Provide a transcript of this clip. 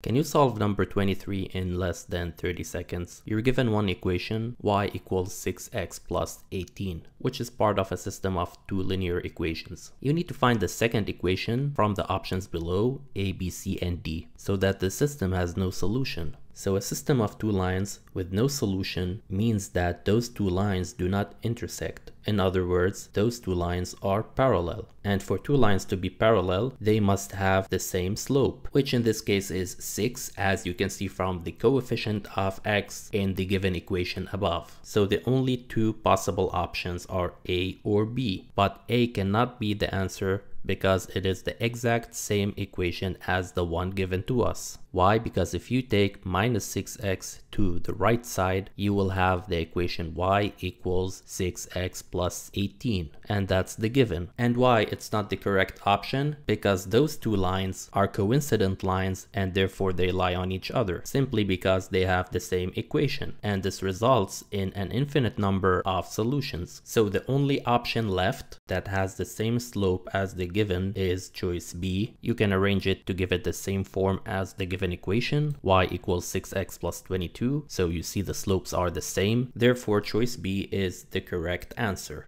Can you solve number 23 in less than 30 seconds? You're given one equation, y equals 6x plus 18, which is part of a system of two linear equations. You need to find the second equation from the options below, a, b, c, and d, so that the system has no solution. So a system of two lines with no solution means that those two lines do not intersect. In other words, those two lines are parallel. And for two lines to be parallel, they must have the same slope, which in this case is 6, as you can see from the coefficient of x in the given equation above. So the only two possible options are A or B, but A cannot be the answer because it is the exact same equation as the one given to us. Why? Because if you take minus 6x to the right side, you will have the equation y equals 6x plus 18. And that's the given. And why it's not the correct option? Because those two lines are coincident lines and therefore they lie on each other. Simply because they have the same equation. And this results in an infinite number of solutions. So the only option left that has the same slope as the given is choice B. You can arrange it to give it the same form as the given equation, y equals 6x plus 22, so you see the slopes are the same, therefore choice B is the correct answer.